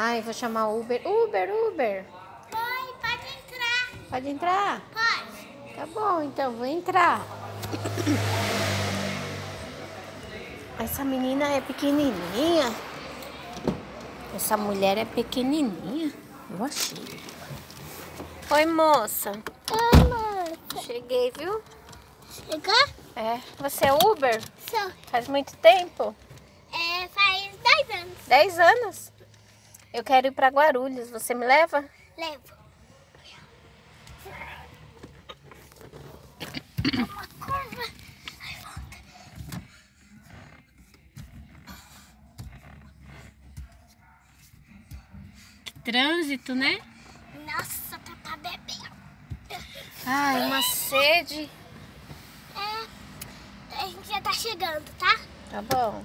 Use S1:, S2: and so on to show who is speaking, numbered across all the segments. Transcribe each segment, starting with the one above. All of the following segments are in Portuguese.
S1: Ai, vou chamar o Uber. Uber, Uber.
S2: Oi, pode entrar.
S1: Pode entrar?
S2: Pode.
S1: Tá bom, então vou entrar. Essa menina é pequenininha. Essa mulher é pequenininha. Eu achei. Oi, moça.
S2: Oi, moça.
S1: Cheguei, viu?
S2: Chegou?
S1: É. Você é Uber?
S2: Sou.
S1: Faz muito tempo?
S2: É, faz 10 anos.
S1: 10 anos? Eu quero ir pra Guarulhos. Você me leva?
S2: Levo. Uma curva. Ai, volta.
S1: Trânsito, né?
S2: Nossa, tá pra beber.
S1: Ai, uma sede.
S2: É, a gente já tá chegando, tá?
S1: Tá bom.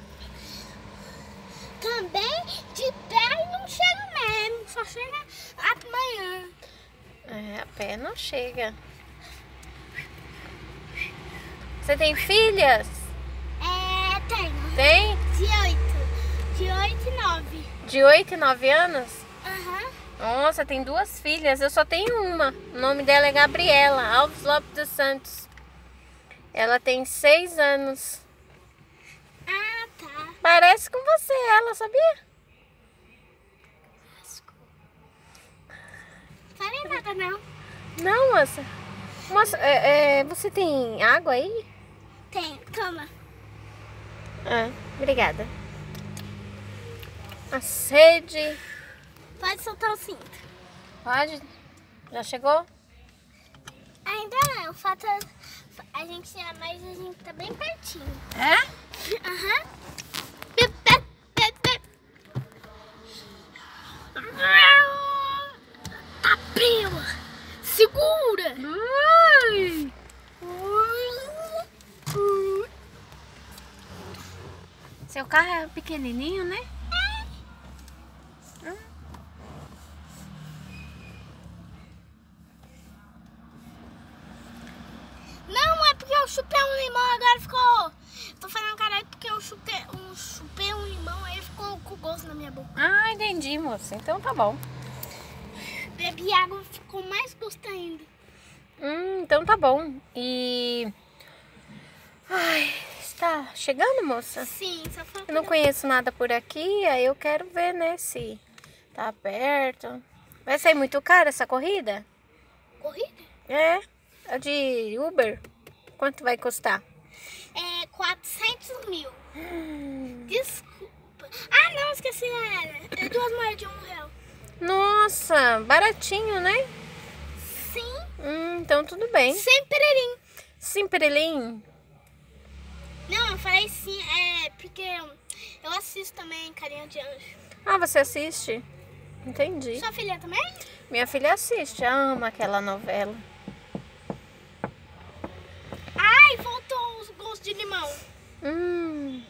S2: Também de pé não chega mesmo, só chega amanhã.
S1: É, a pé não chega. Você tem filhas?
S2: É, tenho.
S1: Tem?
S2: De 8. De 8 e 9.
S1: De 8 e 9 anos?
S2: Aham.
S1: Nossa, tem duas filhas. Eu só tenho uma. O nome dela é Gabriela Alves Lopes dos Santos. Ela tem 6 anos. Parece com você, ela, sabia?
S2: Falei nada, não.
S1: Não, moça. Moça, é, é, você tem água aí?
S2: Tenho, toma.
S1: Ah, obrigada. A sede.
S2: Pode soltar o cinto.
S1: Pode? Já chegou?
S2: Ainda não, falta. A gente já, mas a gente tá bem pertinho.
S1: É?
S2: Aham. Pip, Segura!
S1: Ai. Seu carro é pequenininho, né? Hum.
S2: Não, é porque eu chupei um limão agora ficou. Tô falando caralho porque eu chupei um, chupei um limão aí ficou com gosto na minha boca.
S1: Ah, entendi, moça. Então tá bom.
S2: Bebi água ficou mais gosto ainda.
S1: Hum, então tá bom. E. Ai, está chegando, moça?
S2: Sim, só falta.
S1: Eu não conheço nada por aqui, aí eu quero ver, né, se tá perto. Vai sair muito caro essa corrida?
S2: Corrida?
S1: É, a de Uber. Quanto vai custar?
S2: É 400 mil. Desculpa. Ah, não, esqueci. É, é duas moedas de um real.
S1: Nossa, baratinho, né?
S2: Sim,
S1: Hum, então tudo bem.
S2: sem pereirinho.
S1: Simperelim.
S2: Não, eu falei sim, é porque eu assisto também Carinha de Anjo.
S1: Ah, você assiste? Entendi.
S2: Sua filha também?
S1: Minha filha assiste, ama aquela novela.
S2: Ai, voltou os gostos de limão.
S1: Hum.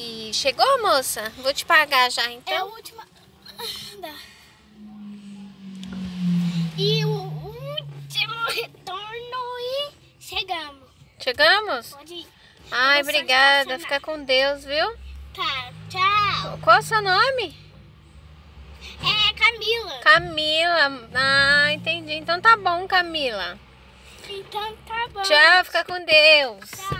S1: E chegou, moça? Vou te pagar já,
S2: É a
S1: então.
S2: última. Dá. E o último retorno e chegamos.
S1: Chegamos?
S2: Pode ir.
S1: Ai, obrigada. Fica com Deus, viu?
S2: Tá, tchau.
S1: Qual é o seu nome?
S2: É Camila.
S1: Camila. Ah, entendi. Então tá bom, Camila.
S2: Então tá bom.
S1: Tchau, fica com Deus. Tchau.